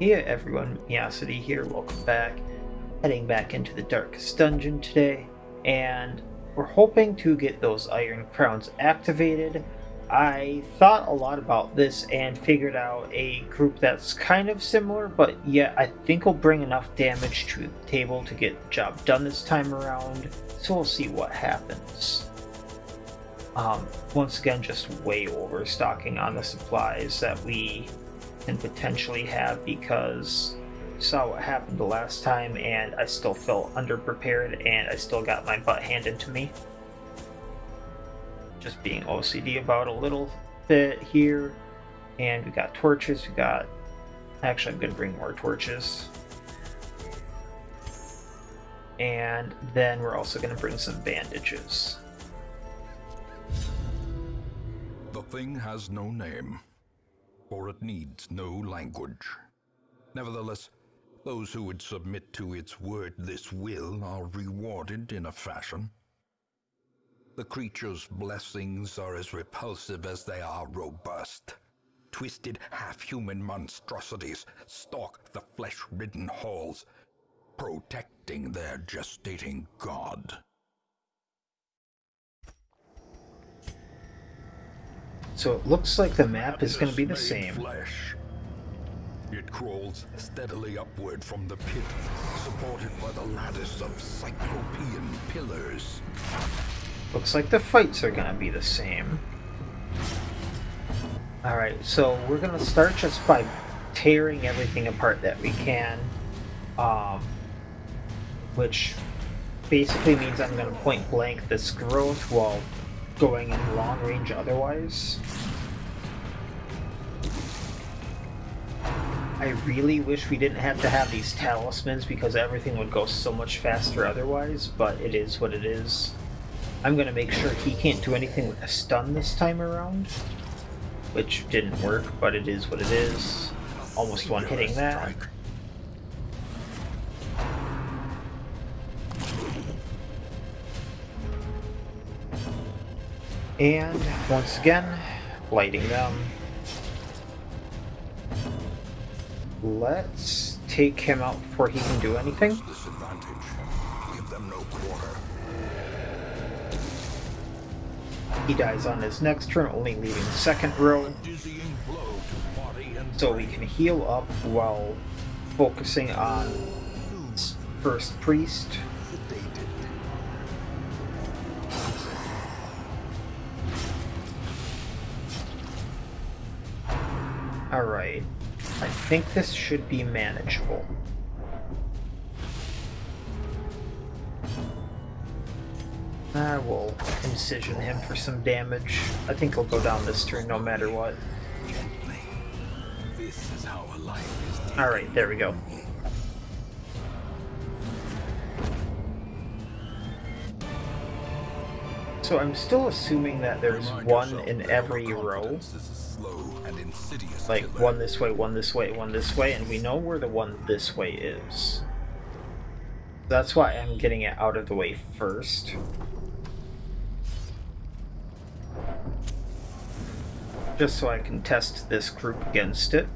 Hey everyone, Miacidae here, welcome back. Heading back into the Darkest Dungeon today, and we're hoping to get those Iron Crowns activated. I thought a lot about this and figured out a group that's kind of similar, but yet I think will bring enough damage to the table to get the job done this time around, so we'll see what happens. Um, once again, just way overstocking on the supplies that we potentially have because saw what happened the last time and I still felt underprepared and I still got my butt handed to me. Just being OCD about a little bit here. And we got torches, we got... Actually, I'm going to bring more torches. And then we're also going to bring some bandages. The thing has no name for it needs no language. Nevertheless, those who would submit to its word this will are rewarded in a fashion. The creature's blessings are as repulsive as they are robust. Twisted half-human monstrosities stalk the flesh-ridden halls, protecting their gestating god. So it looks like the map is going to be the same. Flesh. It crawls steadily upward from the pit, supported by the lattice of cyclopean pillars. Looks like the fights are going to be the same. Alright, so we're going to start just by tearing everything apart that we can. Um, which basically means I'm going to point blank this growth while going in long range otherwise. I really wish we didn't have to have these talismans because everything would go so much faster otherwise, but it is what it is. I'm gonna make sure he can't do anything with a stun this time around, which didn't work, but it is what it is. Almost one hitting that. And once again, lighting them. Let's take him out before he can do anything. He dies on his next turn, only leaving second row. So we can heal up while focusing on first priest. Alright. I think this should be manageable. I will incision him for some damage. I think he'll go down this turn no matter what. Alright, there we go. So I'm still assuming that there's one in every row like one this way, one this way, one this way, and we know where the one this way is. That's why I'm getting it out of the way first. Just so I can test this group against it.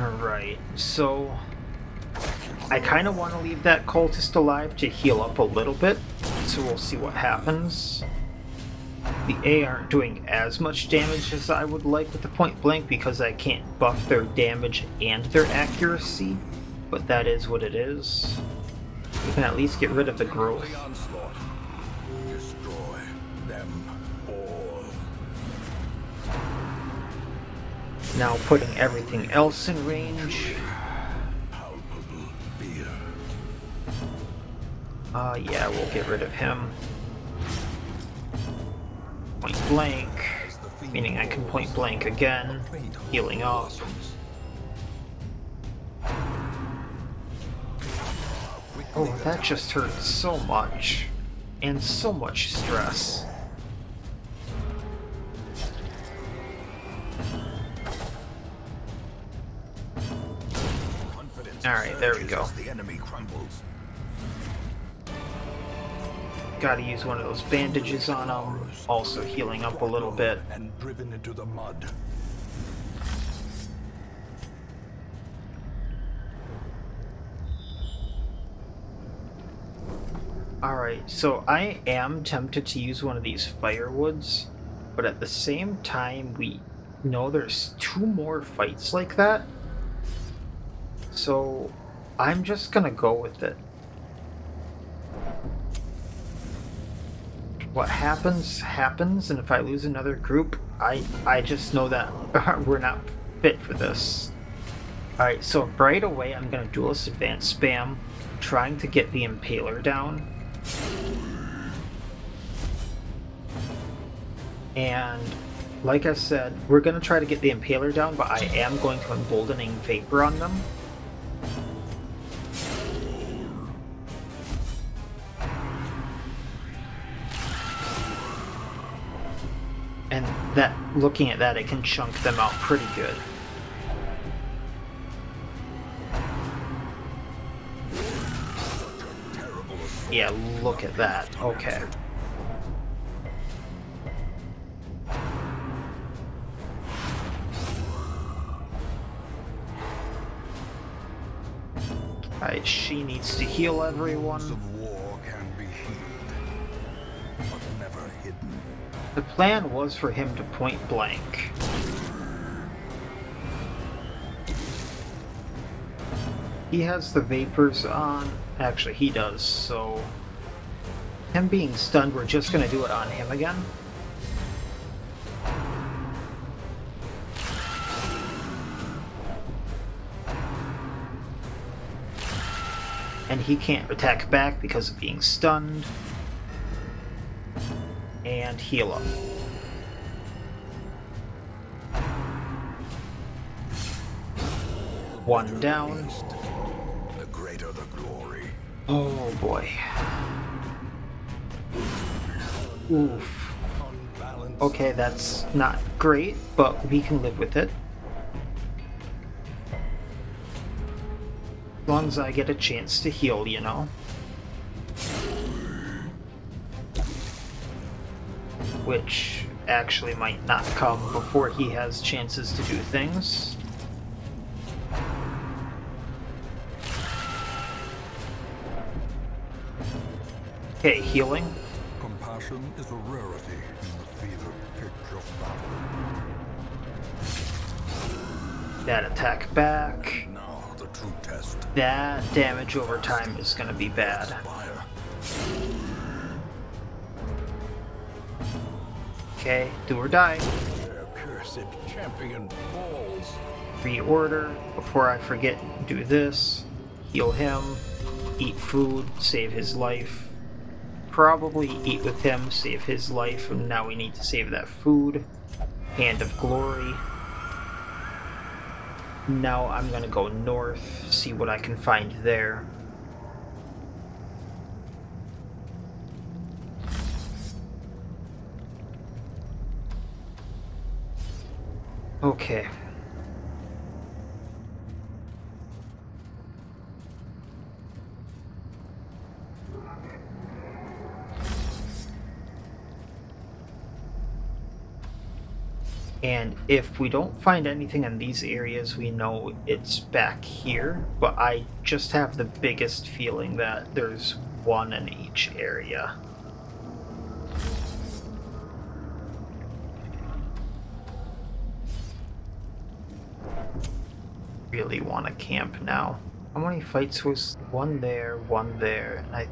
Alright, so... I kind of want to leave that cultist alive to heal up a little bit, so we'll see what happens. The A aren't doing as much damage as I would like with the point blank because I can't buff their damage and their accuracy, but that is what it is. We can at least get rid of the growth. Now putting everything else in range. Uh, yeah, we'll get rid of him point blank, meaning I can point blank again, healing up. Oh, that just hurt so much. And so much stress. Alright, there we go. Gotta use one of those bandages on him. Also healing up a little bit. And driven into the mud. Alright, so I am tempted to use one of these firewoods, but at the same time, we know there's two more fights like that. So I'm just gonna go with it. What happens, happens, and if I lose another group, I, I just know that we're not fit for this. Alright, so right away I'm gonna duelist advance spam, trying to get the impaler down. And like I said, we're to try to get the Impaler down, but I am going to Emboldening Vapor on them. Looking at that, it can chunk them out pretty good. Yeah, look at that. Okay. Alright, she needs to heal everyone. Never hidden. The plan was for him to point blank. He has the vapors on. Actually, he does, so... Him being stunned, we're just gonna do it on him again. And he can't attack back because of being stunned. And heal up. One down. The greater the glory. Oh boy. Oof. Okay, that's not great, but we can live with it. As long as I get a chance to heal, you know. Which actually might not come before he has chances to do things. Okay, healing. Compassion is a rarity in the fevered pitch of battle. That attack back. Now the true test. That damage over time is gonna be bad. Okay, do or die. Their cursed champion falls. Reorder before I forget. Do this. Heal him. Eat food. Save his life. Probably eat with him. Save his life. And now we need to save that food. Hand of Glory. Now I'm gonna go north. See what I can find there. Okay. And if we don't find anything in these areas, we know it's back here. But I just have the biggest feeling that there's one in each area. Really want to camp now. How many fights was one there, one there, and I.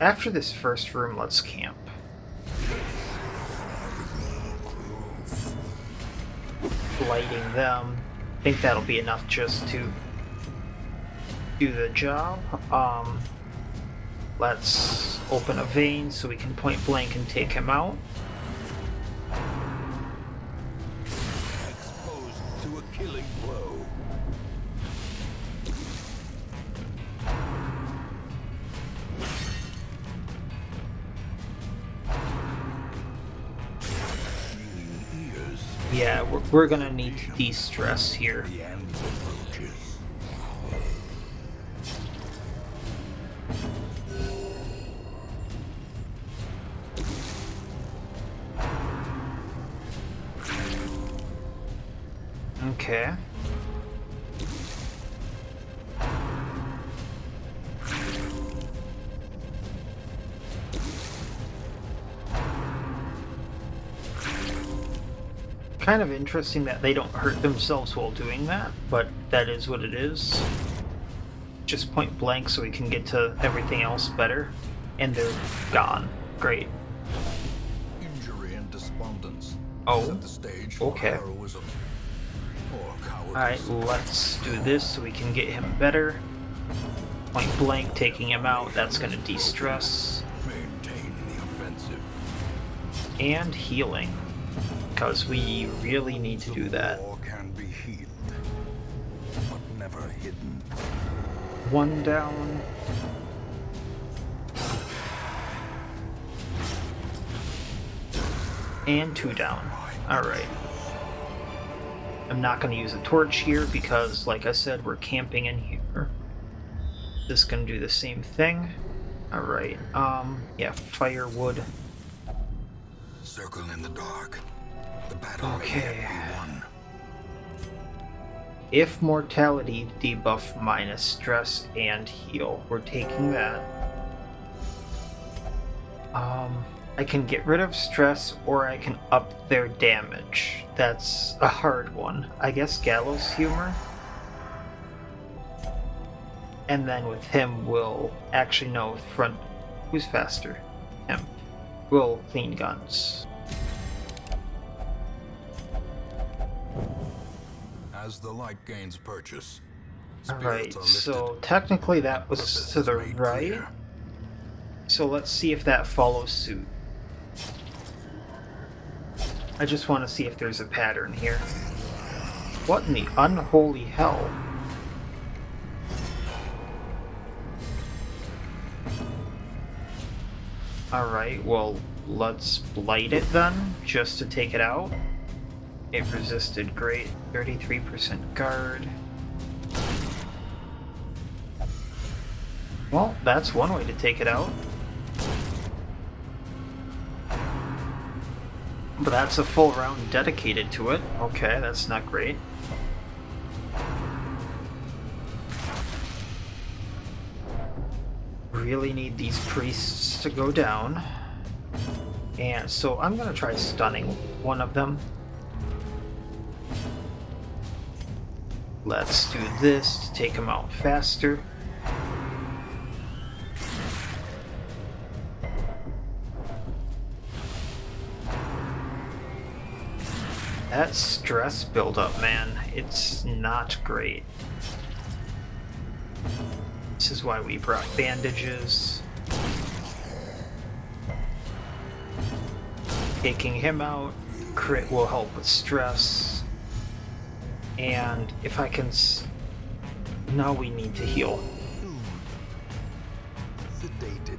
After this first room, let's camp. lighting them. I think that'll be enough just to do the job. Um, let's open a vein so we can point blank and take him out. Blow. Yeah, we're, we're gonna need to de-stress here. Kind of interesting that they don't hurt themselves while doing that, but that is what it is. Just point blank so we can get to everything else better. And they're gone. Great. Injury and despondence Oh, set the stage for okay. Alright, let's do this so we can get him better. Point blank, taking him out, that's gonna de-stress. Maintain the offensive. And healing. Because we really need to do that. war can be healed, but never hidden. One down. And two down. Alright. I'm not going to use a torch here because, like I said, we're camping in here. This going to do the same thing. Alright, um, yeah, firewood. Circle in the dark. The battle Okay. won. If mortality, debuff minus stress and heal. We're taking that. Um, I can get rid of stress or I can up their damage. That's a hard one. I guess Gallows Humor. And then with him, we'll actually know front. Who's faster? Him. We'll clean guns. As the light gains purchase, Alright, so technically that was to the right. clear. So let's see if that follows suit. I just want to see if there's a pattern here. What in the unholy hell? Alright, well, let's blight it then, just to take it out. It resisted great. 33% guard. Well, that's one way to take it out. But that's a full round dedicated to it. Okay, that's not great. Really need these priests to go down. And so I'm gonna try stunning one of them. Let's do this to take him out faster. That stress buildup, man, it's not great. This is why we brought bandages. Taking him out, crit will help with stress. And if I can. S- now we need to heal. Sedated.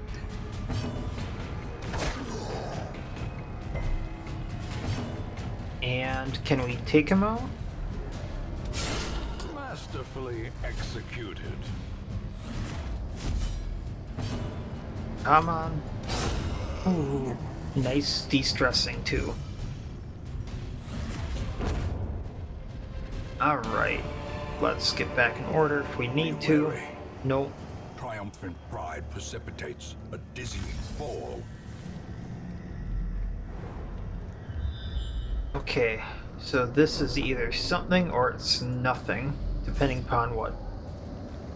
And can we take him out? Masterfully executed. Come on. Ooh, nice de-stressing too. Alright, let's get back in order if we need to. Nope. Triumphant pride precipitates a dizzying fall. Okay, so this is either something or it's nothing, depending upon what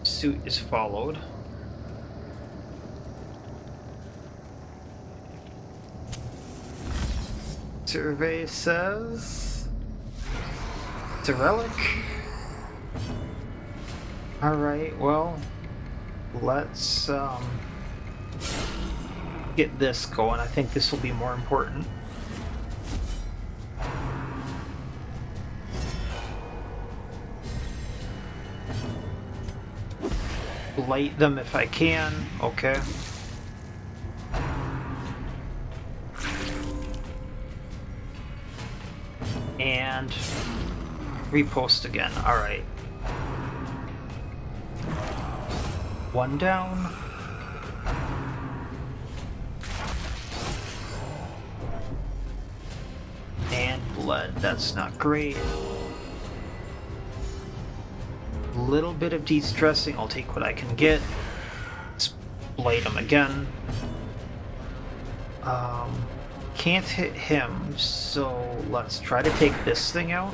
suit is followed. Survey says it's a relic. Alright, well, let's um, get this going. I think this will be more important. light them if I can. Okay. Repost again. Alright. One down. And blood. That's not great. little bit of de-stressing. I'll take what I can get. Let's blight him again. Um, can't hit him, so let's try to take this thing out.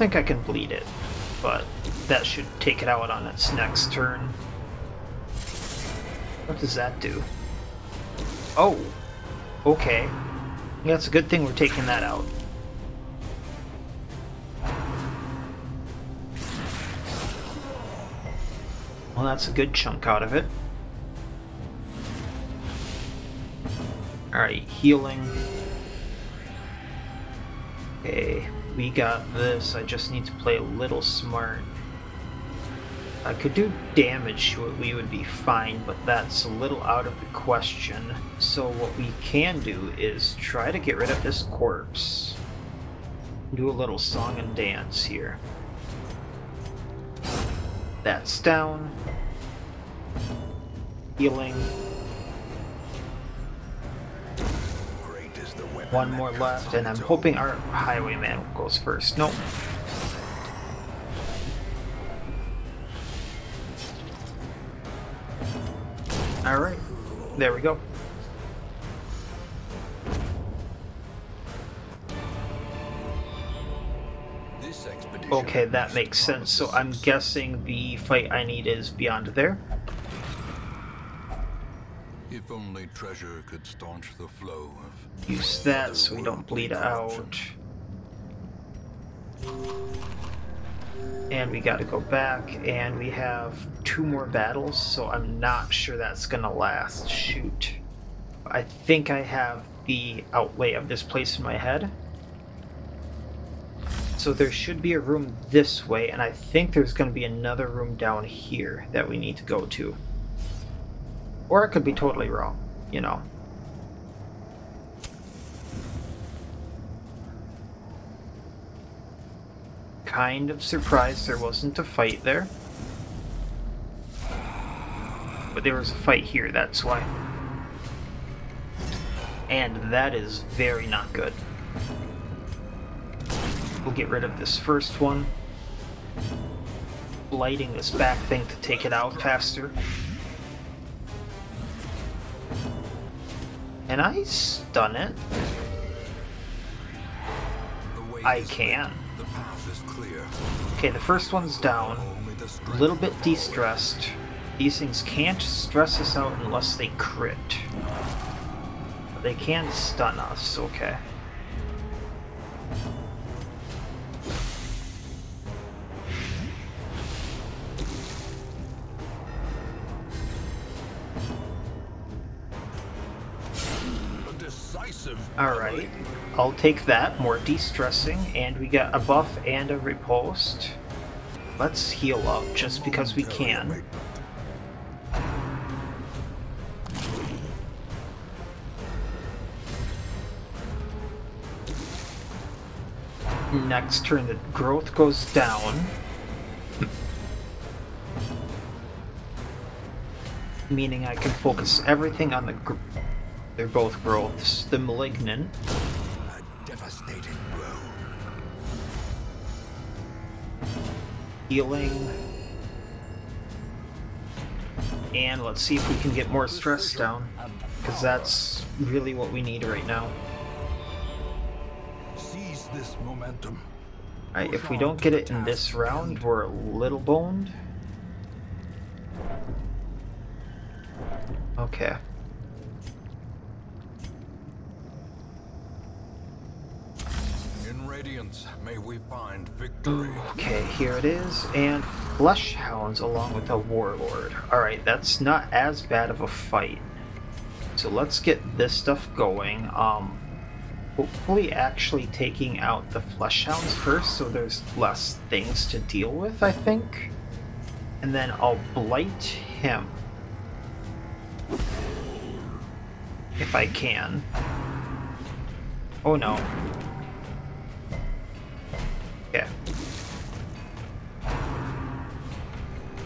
Think I can bleed it, but that should take it out on its next turn. What does that do? Oh, okay. It's a good thing we're taking that out. Well, that's a good chunk out of it. Alright, healing. Okay, we got this. I just need to play a little smart. I could do damage to it, we would be fine, but that's a little out of the question. So what we can do is try to get rid of this corpse. Do a little song and dance here. That's down. Healing. One more left, and I'm hoping our highwayman goes first. Nope. Alright, there we go. Okay, that makes sense. So I'm guessing the fight I need is beyond there. If only treasure could staunch the flow of Use that so we don't bleed out. And we gotta go back, and we have two more battles, so I'm not sure that's gonna last. Shoot. I think I have the outlay of this place in my head. So there should be a room this way, and I think there's gonna be another room down here that we need to go to. Or it could be totally wrong, you know. Kind of surprised there wasn't a fight there. But there was a fight here, that's why. And that is very not good. We'll get rid of this first one. Lighting this back thing to take it out faster. Can I stun it? I can. Okay, the first one's down. A little bit de-stressed. These things can't stress us out unless they crit. They can stun us, okay. Alright, I'll take that, more de-stressing, and we got a buff and a riposte. Let's heal up, just because we can. Next turn, the growth goes down. Meaning I can focus everything on the They're both growths. The malignant. A devastating blow. healing. And let's see if we can get more stress down. Because that's really what we need right now. Seize this momentum. Alright, if we don't get it in this round, we're a little boned. Okay. In radiance, may we find victory. Okay, here it is. And Flesh Hounds along with a Warlord. Alright, that's not as bad of a fight. So let's get this stuff going. Um, hopefully actually taking out the Flesh Hounds first so there's less things to deal with, I think. And then I'll Blight him. If I can. Oh no.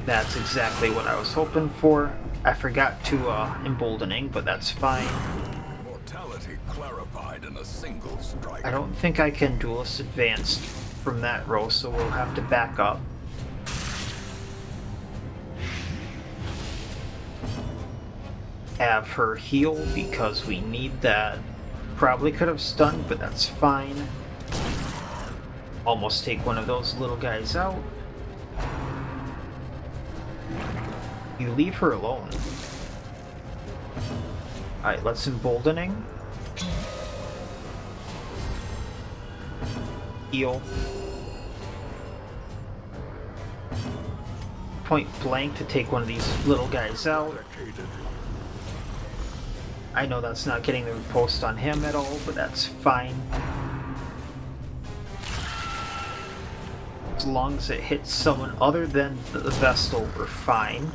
That's exactly what I was hoping for. I forgot to uh, emboldening, but that's fine. Mortality clarified in a single strike. I don't think I can duelist advanced from that row, so we'll have to back up. Have her heal because we need that. Probably could have stunned, but that's fine. Almost take one of those little guys out. You leave her alone. Alright, let's emboldening. Heal. Point blank to take one of these little guys out. I know that's not getting the post on him at all, but that's fine. As long as it hits someone other than the Vestal, we're fine.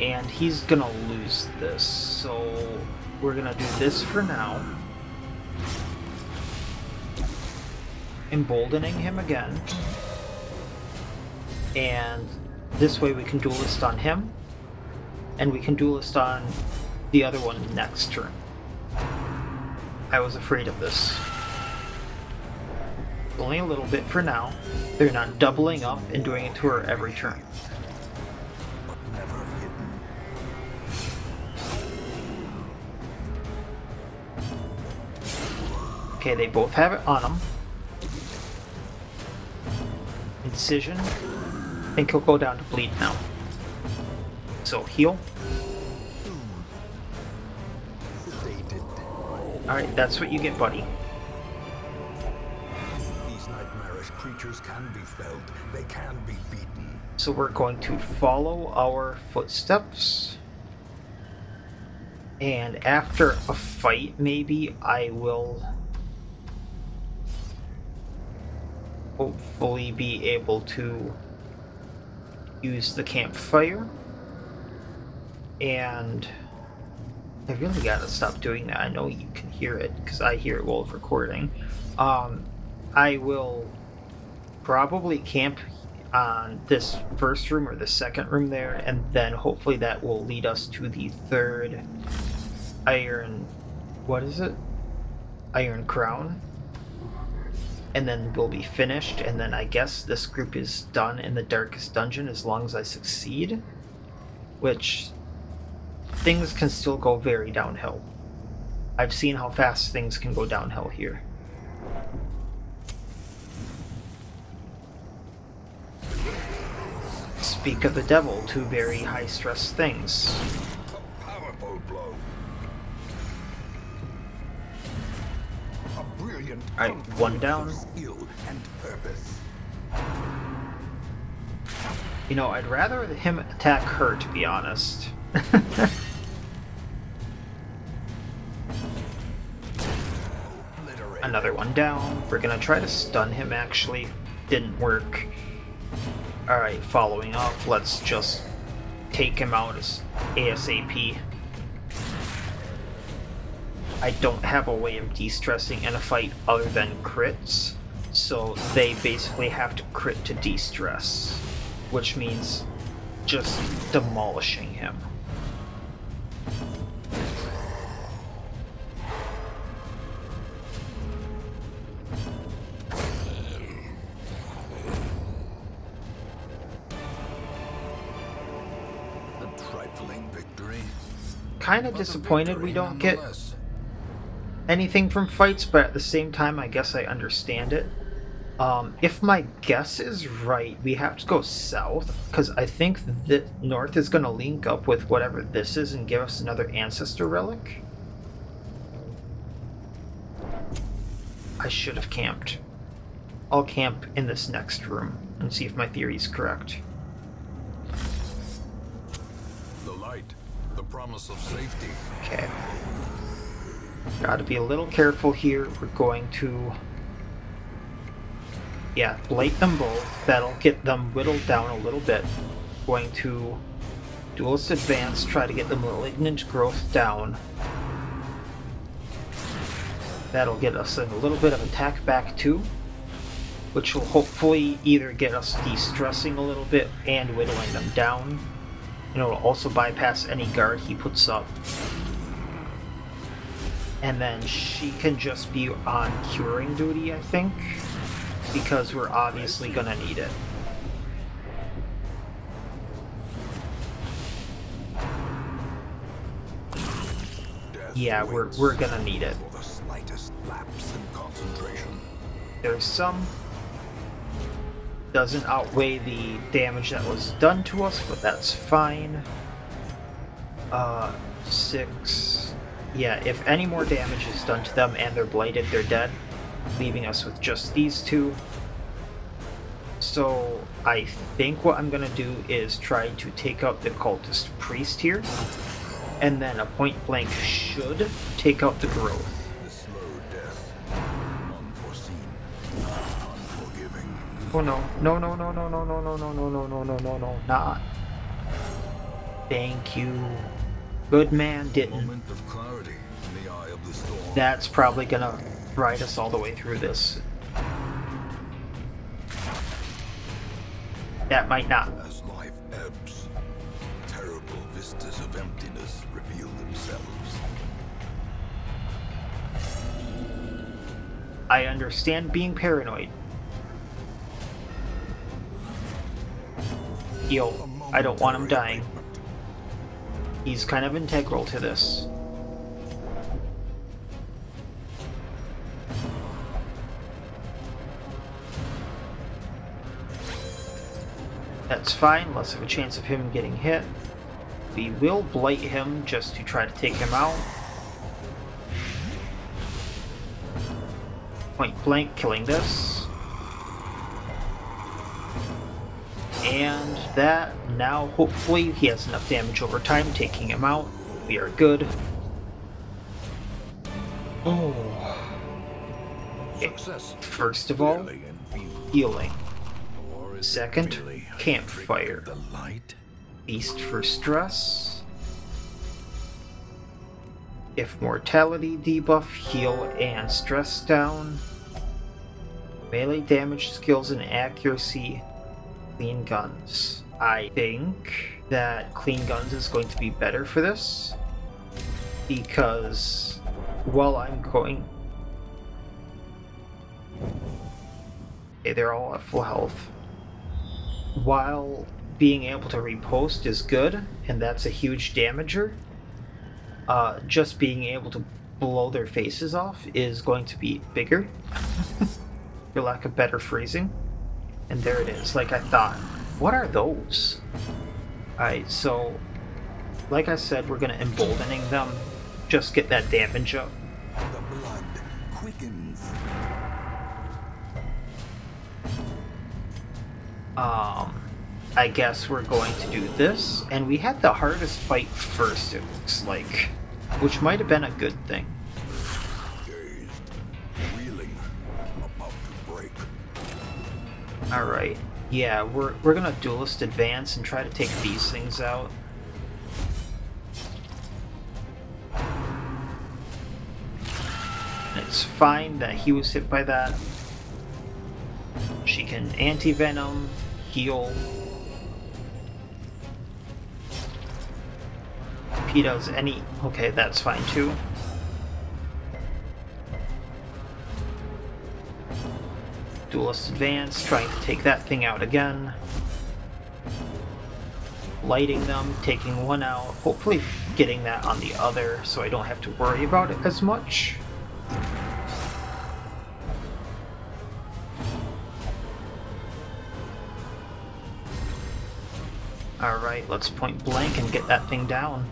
And he's gonna lose this, so we're gonna do this for now. Emboldening him again. And this way we can duelist on him, and we can duelist on the other one next turn. I was afraid of this. Only a little bit for now. They're not doubling up and doing it to her every turn. Okay, they both have it on them. Incision. I think he'll go down to bleed now. So heal. Alright, that's what you get, buddy. These nightmarish creatures can be felled. They can be beaten. So we're going to follow our footsteps. And after a fight, maybe I will hopefully be able to use the campfire. And I really gotta stop doing that. I know you can hear it because I hear it while recording. Um, I will probably camp on this first room or the second room there, and then hopefully that will lead us to the third iron. What is it? Iron Crown. And then we'll be finished, and then I guess this group is done in the darkest dungeon as long as I succeed. Which things can still go very downhill. I've seen how fast things can go downhill here. Speak of the devil, two very high stress things. Alright, one down. skill and purpose. You know, I'd rather him attack her, to be honest. Another one down. We're gonna try to stun him, actually. Didn't work. Alright, following up, let's just take him out as ASAP. I don't have a way of de-stressing in a fight other than crits, so they basically have to crit to de-stress, which means just demolishing him. A trifling victory. Kind of disappointed we don't get. Anything from fights, but at the same time, I guess I understand it. Um, if my guess is right, we have to go south because I think that north is going to link up with whatever this is and give us another ancestor relic. I should have camped. I'll camp in this next room and see if my theory is correct. The light, the promise of safety. Okay. Gotta be a little careful here. We're going to. Yeah, blight them both. That'll get them whittled down a little bit. Going to duelist advance, try to get the malignant growth down. That'll get us a little bit of attack back too. which will hopefully either get us de-stressing a little bit and whittling them down. And it'll also bypass any guard he puts up. And then she can just be on curing duty, I think, because we're obviously gonna need it. Yeah, we're, we're gonna need it. For the slightest lapse in concentration. There's some doesn't outweigh the damage that was done to us, but that's fine. Uh, six. Yeah, if any more damage is done to them and they're blighted, they're dead, leaving us with just these two. So I think what I'm gonna do is try to take out the cultist priest here, and then a point blank should take out the growth. Oh no, no, no, no, no, no, no, no, no, no, no, no, no, no, no, not. Thank you. Good man didn't. That's probably gonna ride us all the way through this. That might not. As life ebbs, terrible vistas of emptiness reveal themselves. I understand being paranoid. Yo, I don't want him dying. He's kind of integral to this. That's fine, less of a chance of him getting hit. We will blight him just to try to take him out. Point blank killing this. And that, now hopefully he has enough damage over time taking him out. We are good. Oh. Success. First of all, Clearly in view. healing. Or is it Second, campfire. The light. Beast for stress. If mortality debuff, heal and stress down. Melee damage skills and accuracy. Clean guns. I think that clean guns is going to be better for this. Because while I'm going. Okay, they're all at full health while being able to riposte is good, and that's a huge damager, uh, just being able to blow their faces off is going to be bigger, for lack of better phrasing. And there it is, like I thought. What are those? Alright, so, like I said, we're gonna emboldening them, just get that damage up. The blood quickens. Um, I guess we're going to do this, and we had the hardest fight first, it looks like, which might have been a good thing. Alright, yeah, we're, we're gonna duelist advance and try to take these things out. It's fine that he was hit by that. She can anti-venom, heal. If he does any... Okay, that's fine too. Duelist advance, trying to take that thing out again. Lighting them, taking one out, hopefully getting that on the other so I don't have to worry about it as much. Let's point blank and get that thing down.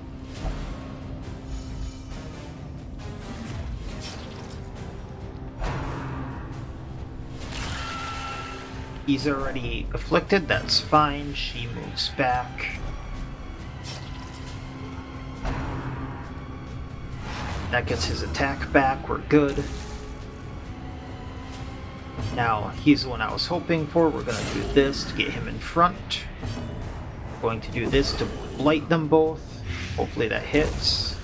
He's already afflicted, that's fine. She moves back. That gets his attack back, we're good. Now, he's the one I was hoping for. We're gonna do this to get him in front. Going to do this to blight them both. Hopefully that hits.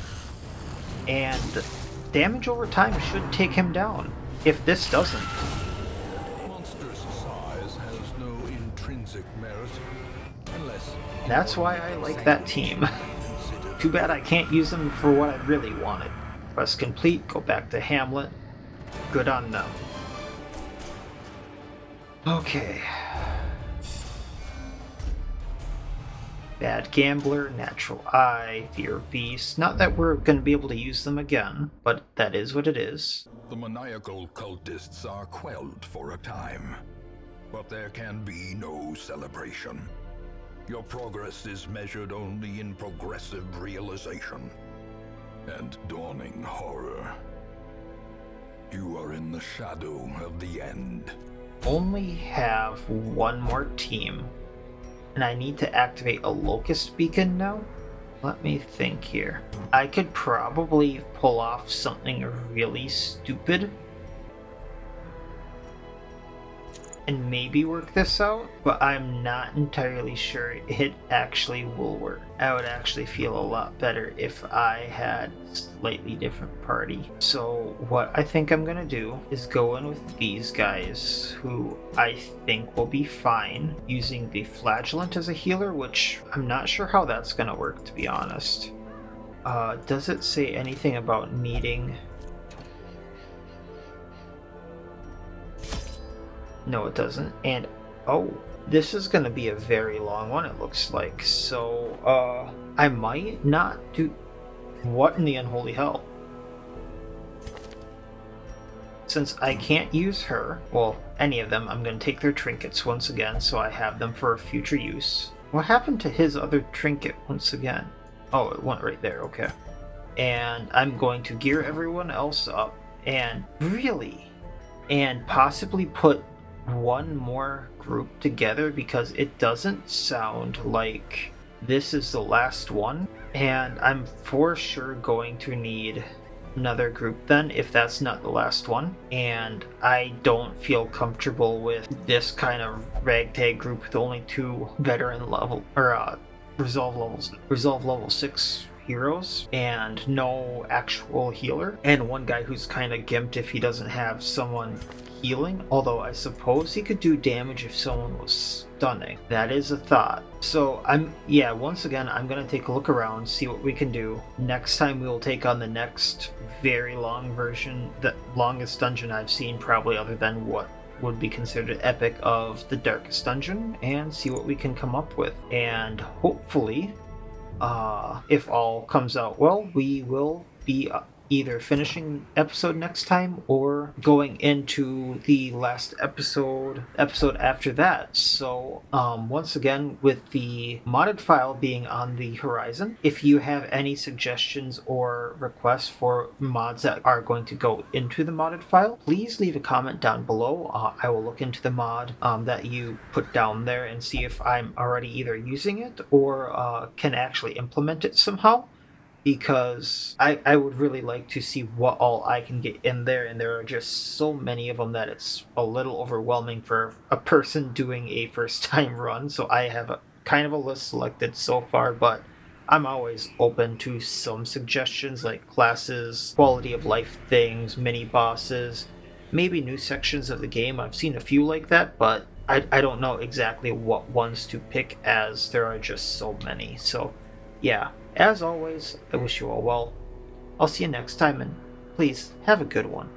And damage over time should take him down. If this doesn't. Monstrous intrinsic merit, unless That's why I like that team. Too bad I can't use them for what I really wanted. Quest complete, go back to Hamlet. Good on them. Okay. Bad Gambler, Natural Eye, Fear of Beast. Not that we're going to be able to use them again, but that is what it is. The maniacal cultists are quelled for a time, but there can be no celebration. Your progress is measured only in progressive realization and dawning horror. You are in the shadow of the end. Only have one more team and I need to activate a locust beacon now? Let me think here. I could probably pull off something really stupid and maybe work this out, but I'm not entirely sure it actually will work. I would actually feel a lot better if I had slightly different party. So what I think I'm gonna do is go in with these guys who I think will be fine using the flagellant as a healer, which I'm not sure how that's gonna work to be honest. Uh, does it say anything about needing No, it doesn't. And, oh, this is going to be a very long one, it looks like. So, uh, I might not do... What in the unholy hell? Since I can't use her, well, any of them, I'm going to take their trinkets once again so I have them for future use. What happened to his other trinket once again? Oh, it went right there, okay. And I'm going to gear everyone else up and really, and possibly put one more group together because it doesn't sound like this is the last one. And I'm for sure going to need another group then if that's not the last one. And I don't feel comfortable with this kind of ragtag group with only two veteran level or uh, resolve levels resolve level six heroes and no actual healer and one guy who's kind of gimped if he doesn't have someone healing, although I suppose he could do damage if someone was stunning. That is a thought. So I'm, yeah, once again, I'm going to take a look around, see what we can do. Next time we will take on the next very long version, the longest dungeon I've seen probably other than what would be considered epic of the darkest dungeon and see what we can come up with. And hopefully, uh, if all comes out well, we will be either finishing episode next time or going into the last episode episode after that. So um, once again with the modded file being on the horizon if you have any suggestions or requests for mods that are going to go into the modded file please leave a comment down below. Uh, i will look into the mod um, that you put down there and see if i'm already either using it or uh, can actually implement it somehow because I, I would really like to see what all I can get in there, and there are just so many of them that it's a little overwhelming for a person doing a first time run. So I have a kind of a list selected so far, but I'm always open to some suggestions like classes, quality of life things, mini bosses, maybe new sections of the game. I've seen a few like that, but I, I don't know exactly what ones to pick as there are just so many. So, yeah, as always, I wish you all well. I'll see you next time, and please have a good one.